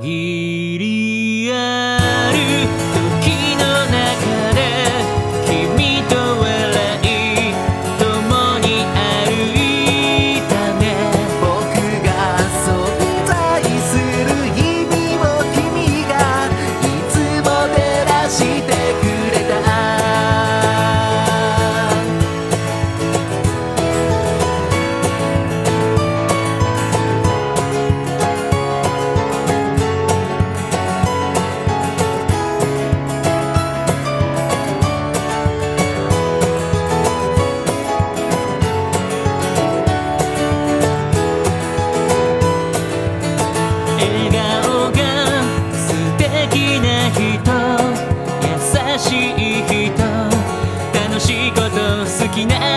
lagi しい人。楽しいこと好きな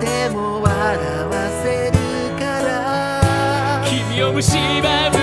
でも笑わせるから。君を蝕む